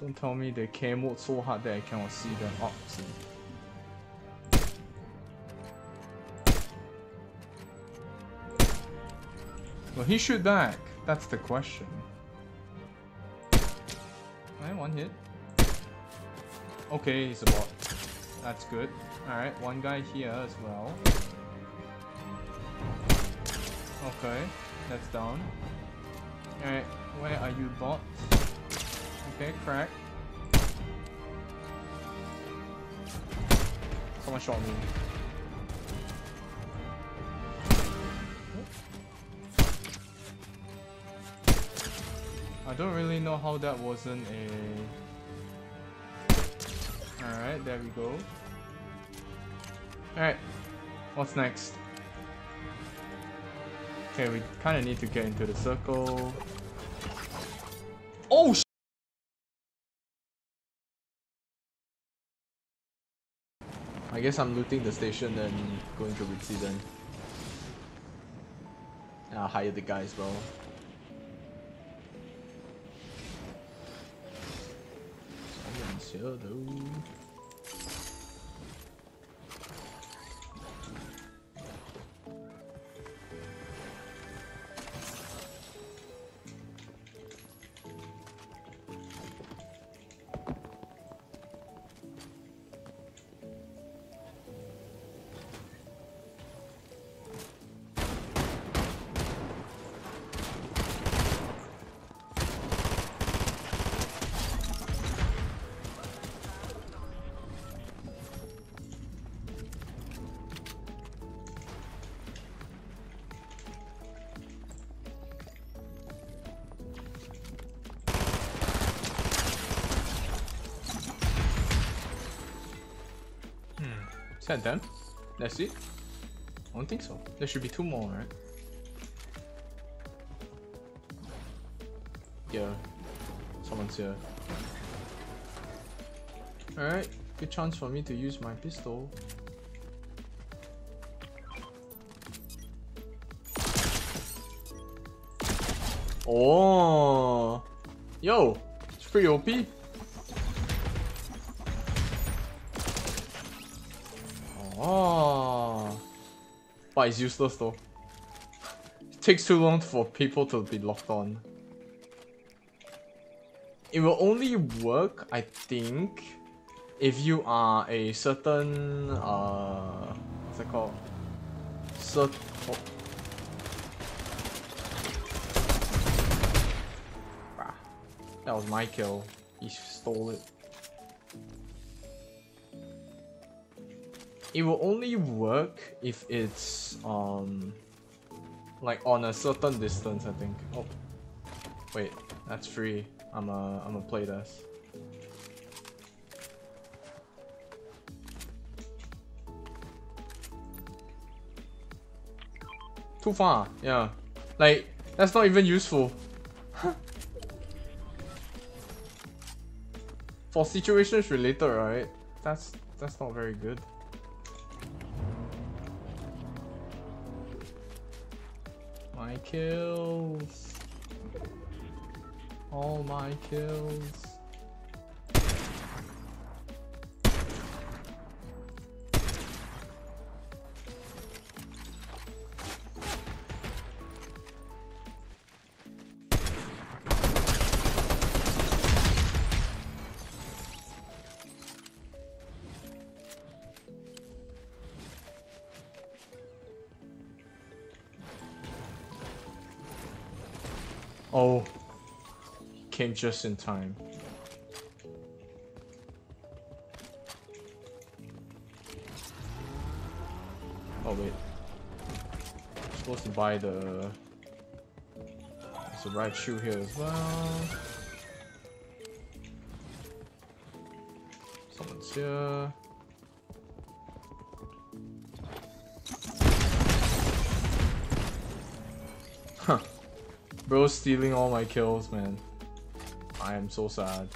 Don't tell me they came out so hard that I cannot see them. Oh, see. Will he shoot back? That's the question. Alright, one hit. Okay, he's a bot. That's good. Alright, one guy here as well. Okay, that's down. Alright, where are you bot? Okay, crack. Someone shot me. I don't really know how that wasn't a... Alright, there we go. Alright, what's next? Okay, we kind of need to get into the circle. Oh, I guess I'm looting the station and going to Ritzy then. And I'll hire the guy as well. Someone's here though. That them? That's it? I don't think so. There should be two more, right? Yeah. Someone's here. Alright, good chance for me to use my pistol. Oh, yo, it's pretty OP. but it's useless though. It takes too long for people to be locked on. It will only work, I think, if you are a certain uh, what's it called? Cert. Oh. That was my kill. He stole it. It will only work if it's um like on a certain distance I think. Oh wait, that's free. I'm a I'm a play this. Too far, yeah. Like that's not even useful. For situations related, right? That's that's not very good. My kills. All my kills. Oh, came just in time. Oh wait, I'm supposed to buy the. There's a right shoe here as well. Someone's here. Bro stealing all my kills, man. I am so sad.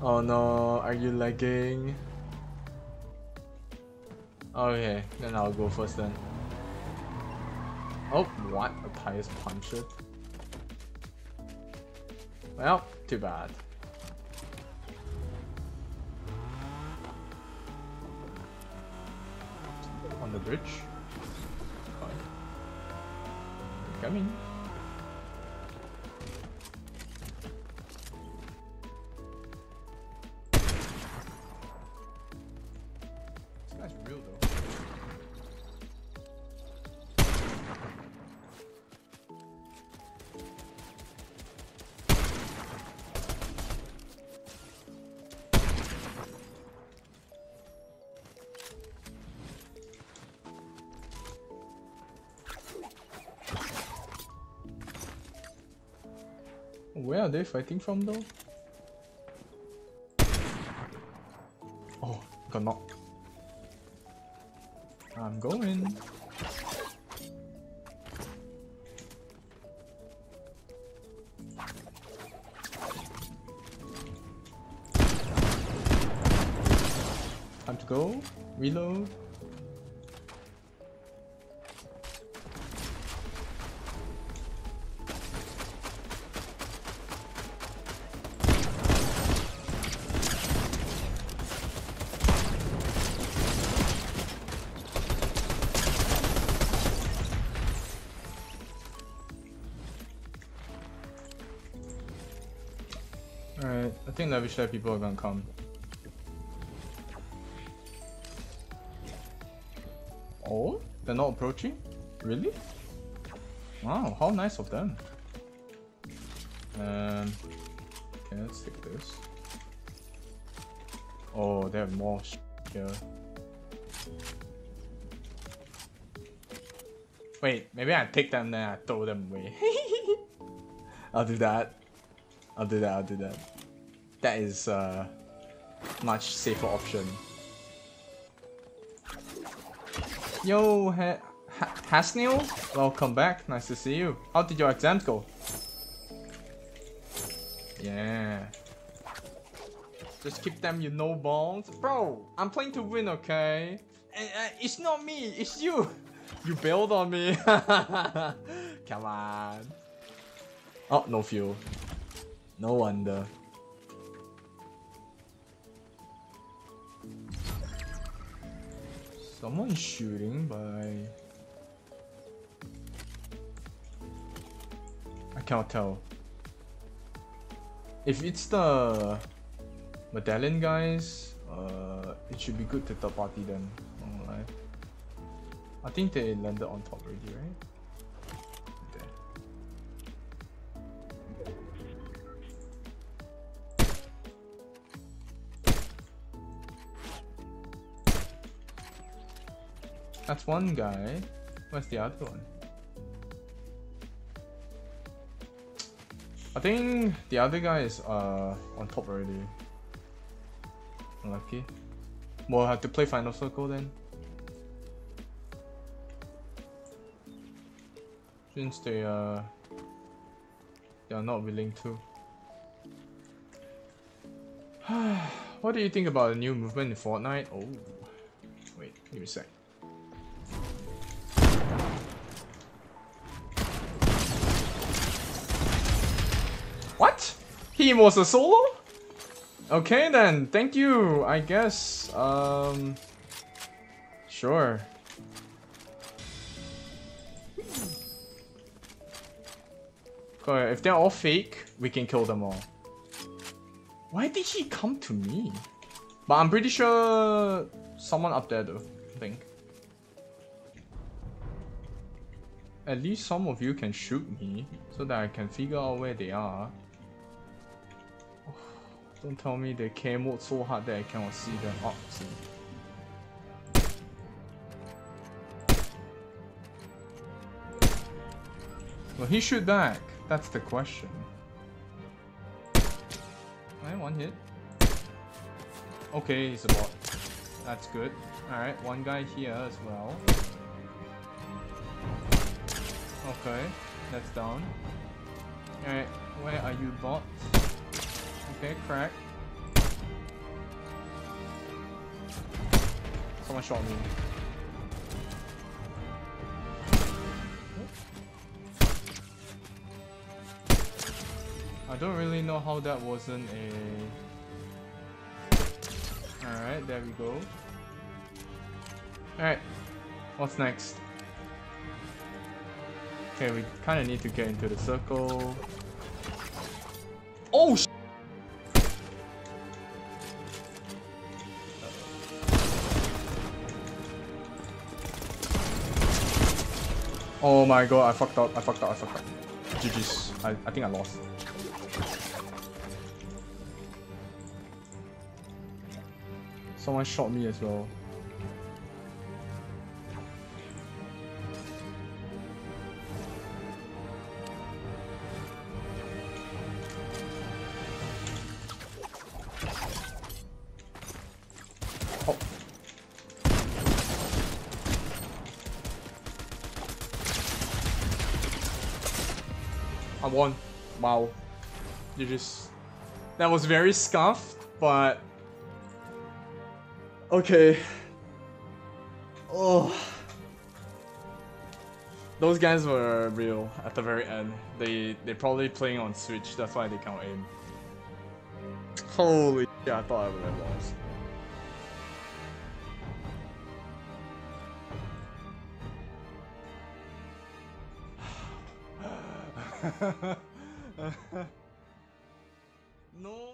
Oh no, are you lagging? Okay, then I'll go first then. Oh, what? A tires punched it? Well, too bad. On the bridge. Coming. Where are they fighting from though? Oh, got knocked. I'm going. Time to go. Reload. Alright, I think Lavish Lair people are gonna come. Oh? They're not approaching? Really? Wow, how nice of them. Um, okay, let's take this. Oh, they have more here. Wait, maybe I take them then I throw them away. I'll do that. I'll do that, I'll do that. That is uh much safer option. Yo, ha ha? Welcome back, nice to see you. How did your exams go? Yeah. Just keep them, you no bones. Bro, I'm playing to win, okay? Uh, it's not me, it's you. You bailed on me. Come on. Oh, no fuel. No wonder. Someone's shooting by... I cannot tell. If it's the medallion guys, uh, it should be good to third party them. Alright. I think they landed on top already, right? That's one guy. Where's the other one? I think the other guy is uh on top already. Unlucky. We'll have to play final circle then. Since they uh they are not willing to. what do you think about the new movement in Fortnite? Oh wait, give me a sec. He was a solo? Okay then, thank you, I guess. Um, sure. Okay, if they're all fake, we can kill them all. Why did he come to me? But I'm pretty sure someone up there though, I think. At least some of you can shoot me so that I can figure out where they are. Don't tell me they came out so hard that I cannot see them. Oh, see. Will he shoot back? That's the question. Alright, one hit. Okay, he's a bot. That's good. Alright, one guy here as well. Okay, that's down. Alright, where are you bot? Okay, crack. Someone shot me. I don't really know how that wasn't a... Alright, there we go. Alright, what's next? Okay, we kind of need to get into the circle. Oh, sh Oh my god, I fucked up, I fucked up, I fucked up. GG's. I, I think I lost. Someone shot me as well. I won. Wow. You just... That was very scuffed, but... Okay. Oh. Those guys were real at the very end. They they're probably playing on Switch, that's why they can't aim. Holy shit, I thought I would have lost. no.